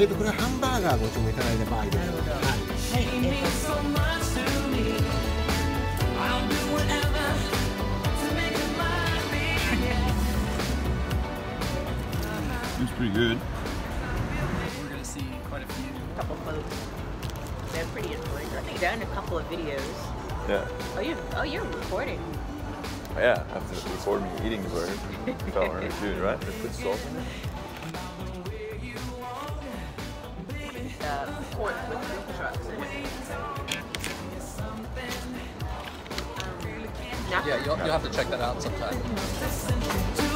えっとこれはハンバーガーご注文いただいた場合です。はい。 She means so much to me. I'll do whatever to make her mine, baby. It's pretty good. We're gonna see quite a few. couple folks. they're pretty influential. I think they're in a couple of videos. Yeah. Oh, you oh you're recording. Yeah, I have to record me eating the burger. Felt really good, right? They put salt in it. Uh, court with food trucks in it. Yeah, you'll, you'll have to check that out sometime.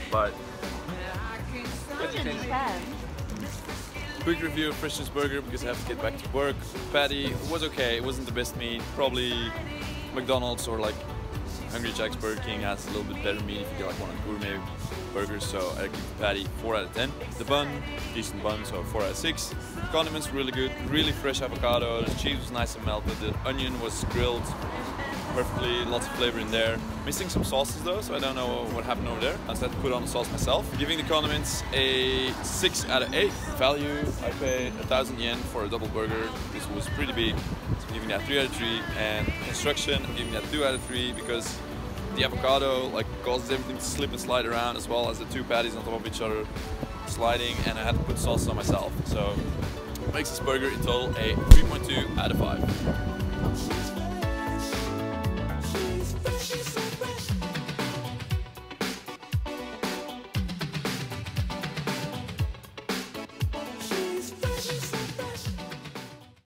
Feeling. I'd buy it. Quick review of Freshness Burger because I have to get back to work. Patty was okay, it wasn't the best meat. Probably McDonald's or like Hungry Jack's Burger King has a little bit better meat if you get like one of the gourmet burgers. So I give the patty 4 out of 10. The bun, decent bun, so 4 out of 6. Condiments really good, really fresh avocado. The cheese was nice and melted. The onion was grilled perfectly, lots of flavor in there. Missing some sauces though, so I don't know what happened over there. I to put on the sauce myself. Giving the condiments a 6 out of 8. Value, I paid a thousand yen for a double burger. This was pretty big, so I'm giving that 3 out of 3. And construction, I'm giving that 2 out of 3 because the avocado like causes everything to slip and slide around as well as the two patties on top of each other sliding and I had to put sauce on myself. So makes this burger in total a 3.2 out of 5.